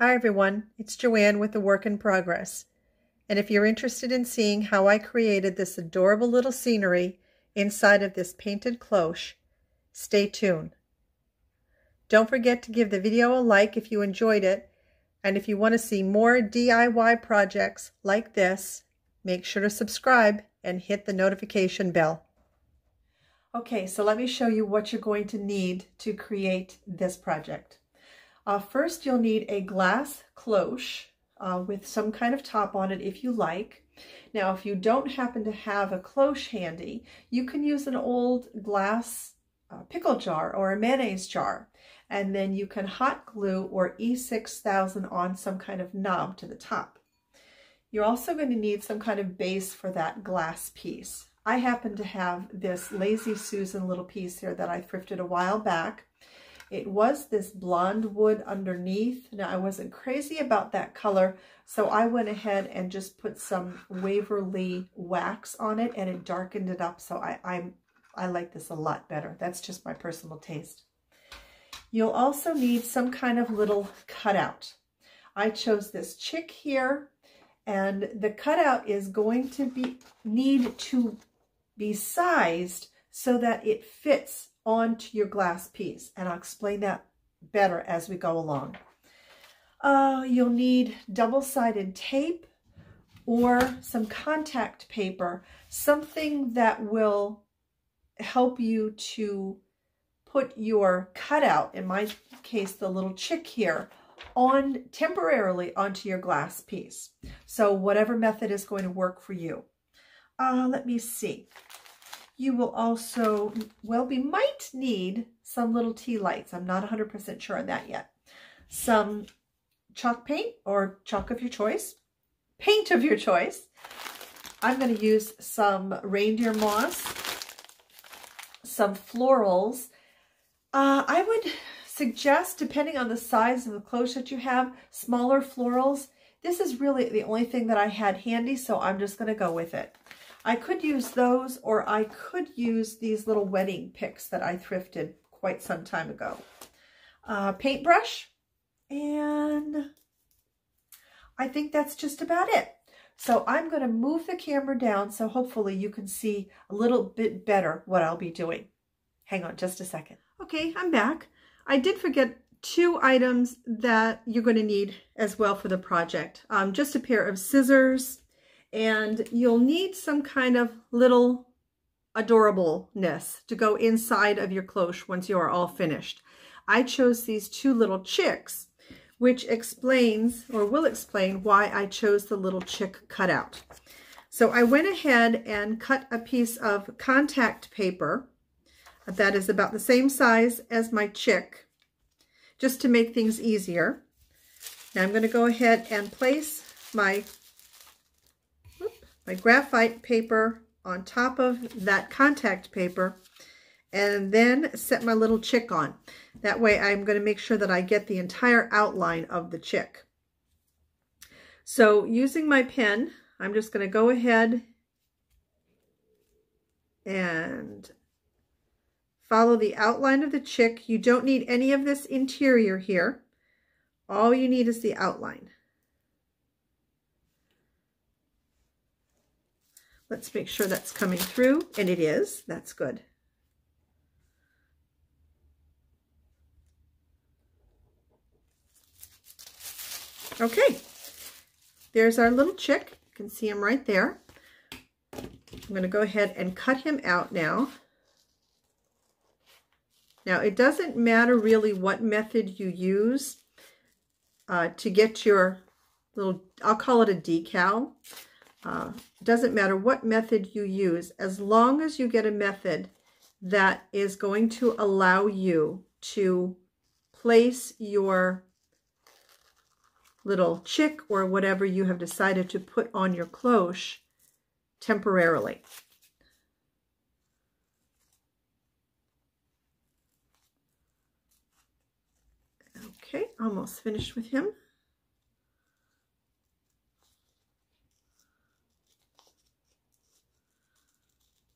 Hi everyone, it's Joanne with the Work in Progress. And if you're interested in seeing how I created this adorable little scenery inside of this painted cloche, stay tuned. Don't forget to give the video a like if you enjoyed it. And if you want to see more DIY projects like this, make sure to subscribe and hit the notification bell. Okay, so let me show you what you're going to need to create this project. Uh, first, you'll need a glass cloche uh, with some kind of top on it if you like. Now, if you don't happen to have a cloche handy, you can use an old glass uh, pickle jar or a mayonnaise jar. And then you can hot glue or E6000 on some kind of knob to the top. You're also going to need some kind of base for that glass piece. I happen to have this Lazy Susan little piece here that I thrifted a while back. It was this blonde wood underneath. Now, I wasn't crazy about that color, so I went ahead and just put some Waverly wax on it, and it darkened it up, so I, I, I like this a lot better. That's just my personal taste. You'll also need some kind of little cutout. I chose this chick here, and the cutout is going to be need to be sized so that it fits onto your glass piece. And I'll explain that better as we go along. Uh, you'll need double-sided tape or some contact paper, something that will help you to put your cutout, in my case, the little chick here, on temporarily onto your glass piece. So whatever method is going to work for you. Uh, let me see. You will also, well, we might need some little tea lights. I'm not 100% sure on that yet. Some chalk paint or chalk of your choice, paint of your choice. I'm going to use some reindeer moss, some florals. Uh, I would suggest, depending on the size of the cloche that you have, smaller florals. This is really the only thing that I had handy, so I'm just going to go with it. I could use those or I could use these little wedding picks that I thrifted quite some time ago. Uh, paintbrush and I think that's just about it. So I'm going to move the camera down so hopefully you can see a little bit better what I'll be doing. Hang on just a second. Okay, I'm back. I did forget two items that you're going to need as well for the project. Um, just a pair of scissors and you'll need some kind of little adorableness to go inside of your cloche once you are all finished. I chose these two little chicks, which explains or will explain why I chose the little chick cutout. So I went ahead and cut a piece of contact paper that is about the same size as my chick, just to make things easier. Now I'm going to go ahead and place my my graphite paper on top of that contact paper and then set my little chick on. That way I'm going to make sure that I get the entire outline of the chick. So using my pen, I'm just going to go ahead and follow the outline of the chick. You don't need any of this interior here. All you need is the outline. Let's make sure that's coming through, and it is. That's good. Okay, there's our little chick. You can see him right there. I'm going to go ahead and cut him out now. Now, it doesn't matter really what method you use uh, to get your little, I'll call it a decal. Uh, doesn't matter what method you use, as long as you get a method that is going to allow you to place your little chick or whatever you have decided to put on your cloche temporarily. Okay, almost finished with him.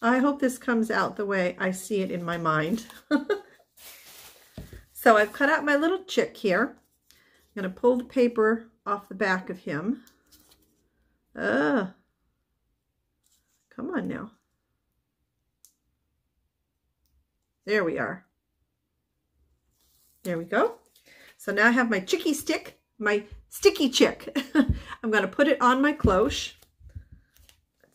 I hope this comes out the way I see it in my mind. so I've cut out my little chick here. I'm going to pull the paper off the back of him. Uh, come on now. There we are. There we go. So now I have my chicky stick, my sticky chick. I'm going to put it on my cloche.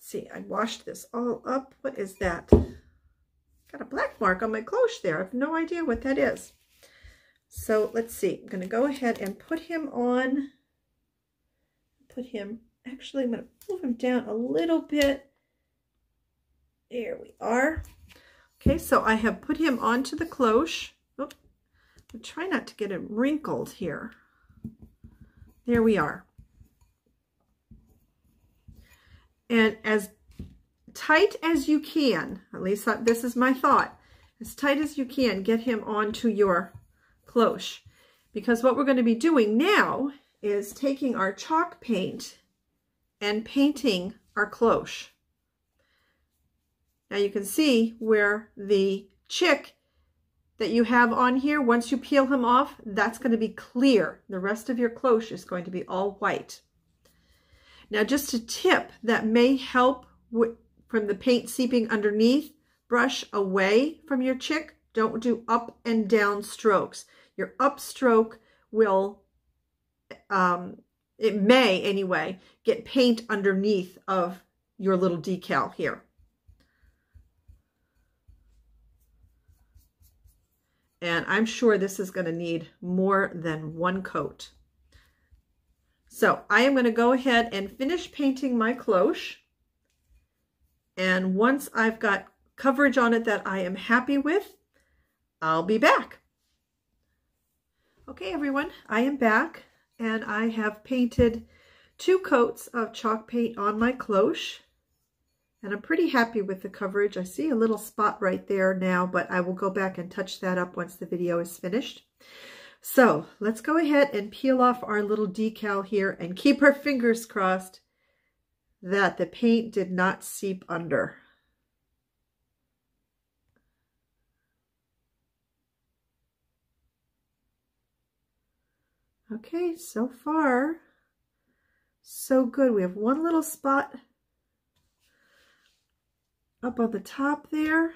See, I washed this all up. What is that? Got a black mark on my cloche there. I have no idea what that is. So let's see. I'm going to go ahead and put him on. Put him, actually, I'm going to move him down a little bit. There we are. Okay, so I have put him onto the cloche. Oh, I'm try not to get him wrinkled here. There we are. And as tight as you can, at least this is my thought, as tight as you can, get him onto your cloche. Because what we're going to be doing now is taking our chalk paint and painting our cloche. Now you can see where the chick that you have on here, once you peel him off, that's going to be clear. The rest of your cloche is going to be all white. Now just a tip that may help from the paint seeping underneath, brush away from your chick. Don't do up and down strokes. Your upstroke will, um, it may anyway, get paint underneath of your little decal here. And I'm sure this is going to need more than one coat. So I am going to go ahead and finish painting my cloche. And once I've got coverage on it that I am happy with, I'll be back. Okay, everyone, I am back and I have painted two coats of chalk paint on my cloche. And I'm pretty happy with the coverage. I see a little spot right there now, but I will go back and touch that up once the video is finished. So let's go ahead and peel off our little decal here and keep our fingers crossed that the paint did not seep under. Okay, so far, so good. We have one little spot up on the top there.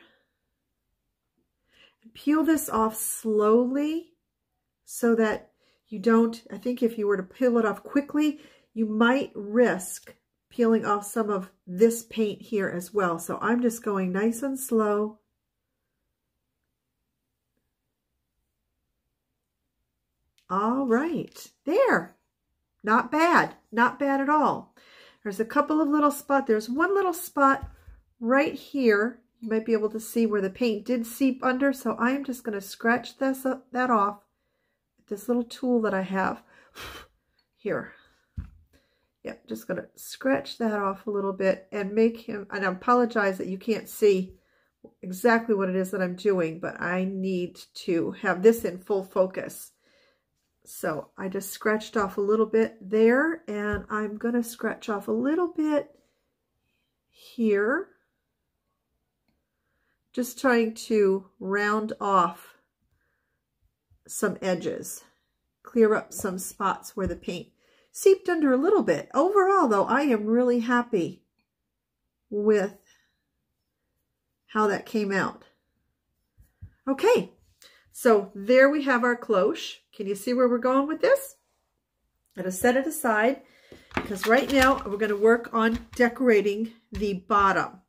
Peel this off slowly so that you don't, I think if you were to peel it off quickly, you might risk peeling off some of this paint here as well. So I'm just going nice and slow. All right, there. Not bad, not bad at all. There's a couple of little spots. There's one little spot right here, you might be able to see where the paint did seep under. So I am just going to scratch this up, that off this little tool that I have here. Yep, just going to scratch that off a little bit and make him, and I apologize that you can't see exactly what it is that I'm doing, but I need to have this in full focus. So I just scratched off a little bit there, and I'm going to scratch off a little bit here just trying to round off some edges, clear up some spots where the paint seeped under a little bit. Overall, though, I am really happy with how that came out. Okay, so there we have our cloche. Can you see where we're going with this? I'm going to set it aside because right now we're going to work on decorating the bottom.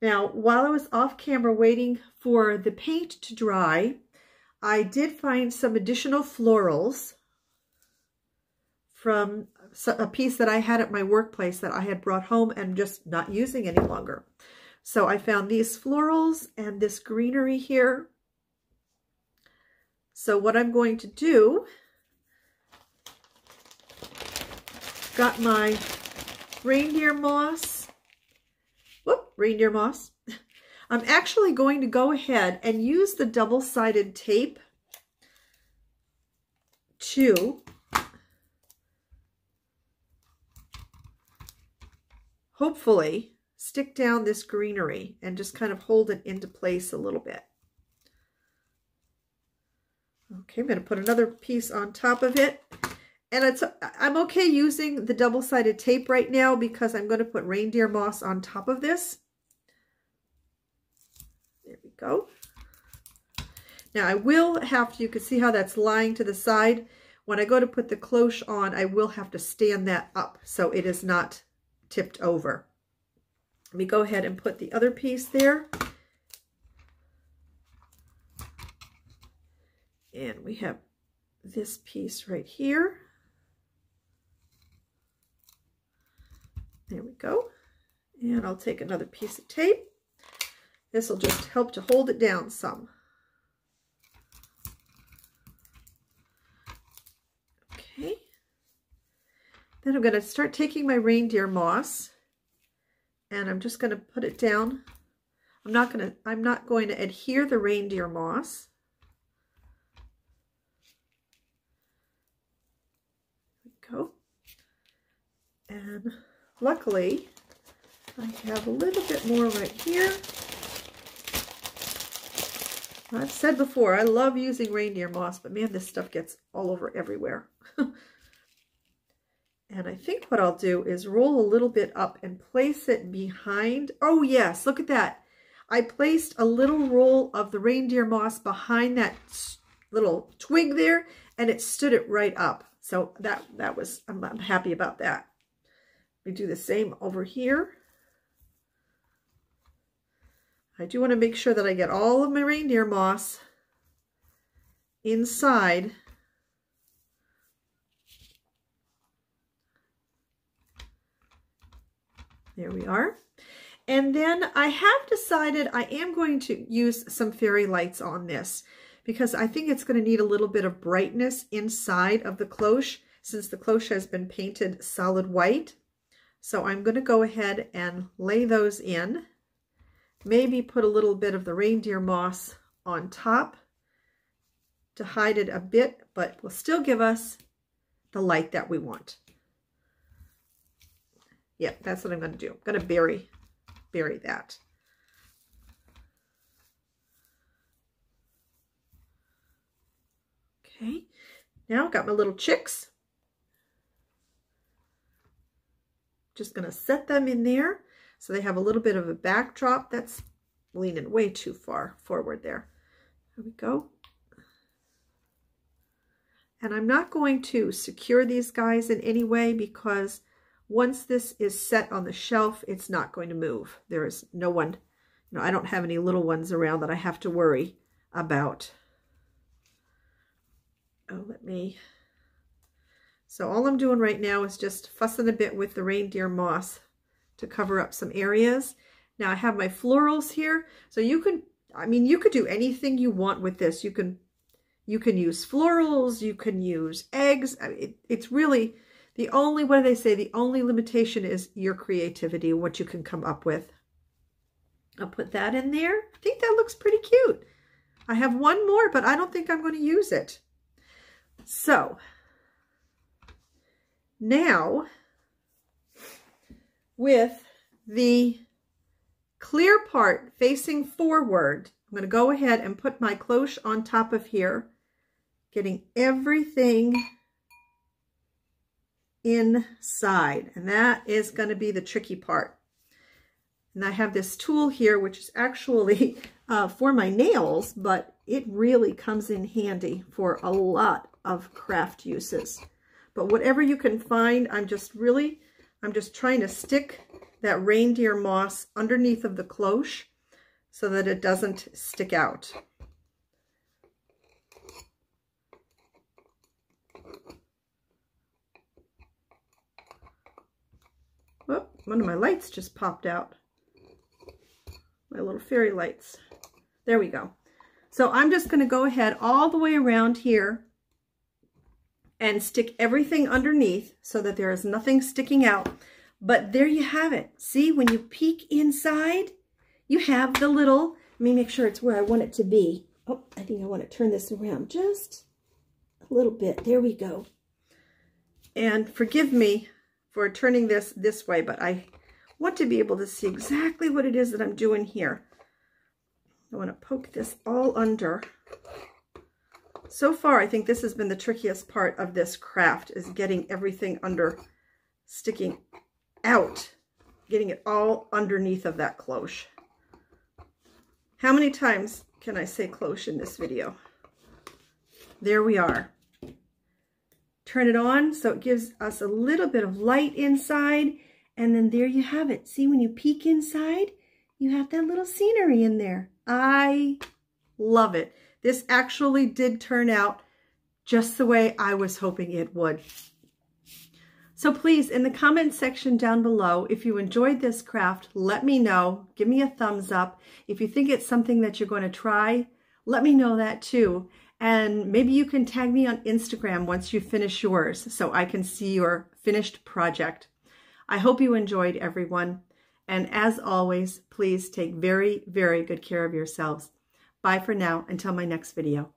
Now, while I was off camera waiting for the paint to dry, I did find some additional florals from a piece that I had at my workplace that I had brought home and just not using any longer. So I found these florals and this greenery here. So what I'm going to do, got my reindeer moss whoop, reindeer moss. I'm actually going to go ahead and use the double-sided tape to hopefully stick down this greenery and just kind of hold it into place a little bit. Okay, I'm going to put another piece on top of it. And it's I'm okay using the double-sided tape right now because I'm going to put reindeer moss on top of this. Go. Now I will have to, you can see how that's lying to the side. When I go to put the cloche on, I will have to stand that up so it is not tipped over. Let me go ahead and put the other piece there. And we have this piece right here. There we go. And I'll take another piece of tape. This will just help to hold it down some. Okay. Then I'm going to start taking my reindeer moss and I'm just going to put it down. I'm not going to I'm not going to adhere the reindeer moss. There we go. And luckily I have a little bit more right here. I've said before, I love using reindeer moss, but man, this stuff gets all over everywhere. and I think what I'll do is roll a little bit up and place it behind. Oh yes, look at that. I placed a little roll of the reindeer moss behind that little twig there, and it stood it right up. So that, that was, I'm, I'm happy about that. We do the same over here. I do want to make sure that I get all of my reindeer moss inside There we are. And then I have decided I am going to use some fairy lights on this because I think it's going to need a little bit of brightness inside of the cloche since the cloche has been painted solid white. So I'm going to go ahead and lay those in. Maybe put a little bit of the reindeer moss on top to hide it a bit, but will still give us the light that we want. Yeah, that's what I'm going to do. I'm going to bury, bury that. Okay, now I've got my little chicks. Just going to set them in there. So they have a little bit of a backdrop. That's leaning way too far forward there. There we go. And I'm not going to secure these guys in any way because once this is set on the shelf, it's not going to move. There is no one, you know, I don't have any little ones around that I have to worry about. Oh, let me, so all I'm doing right now is just fussing a bit with the reindeer moss to cover up some areas. Now I have my florals here. So you can, I mean, you could do anything you want with this. You can, you can use florals, you can use eggs. I mean, it, it's really, the only, what do they say? The only limitation is your creativity, what you can come up with. I'll put that in there. I think that looks pretty cute. I have one more, but I don't think I'm going to use it. So now with the clear part facing forward, I'm going to go ahead and put my cloche on top of here, getting everything inside. And that is going to be the tricky part. And I have this tool here, which is actually uh, for my nails, but it really comes in handy for a lot of craft uses. But whatever you can find, I'm just really I'm just trying to stick that reindeer moss underneath of the cloche so that it doesn't stick out. Oh, one of my lights just popped out. My little fairy lights. There we go. So I'm just going to go ahead all the way around here and stick everything underneath so that there is nothing sticking out. But there you have it. See, when you peek inside, you have the little, let me make sure it's where I want it to be. Oh, I think I want to turn this around just a little bit. There we go. And forgive me for turning this this way, but I want to be able to see exactly what it is that I'm doing here. I want to poke this all under So far, I think this has been the trickiest part of this craft is getting everything under, sticking out, getting it all underneath of that cloche. How many times can I say cloche in this video? There we are. Turn it on so it gives us a little bit of light inside. And then there you have it. See, when you peek inside, you have that little scenery in there. I love it. This actually did turn out just the way I was hoping it would. So please, in the comment section down below, if you enjoyed this craft, let me know. Give me a thumbs up. If you think it's something that you're going to try, let me know that too. And maybe you can tag me on Instagram once you finish yours so I can see your finished project. I hope you enjoyed, everyone. And as always, please take very, very good care of yourselves. Bye for now until my next video.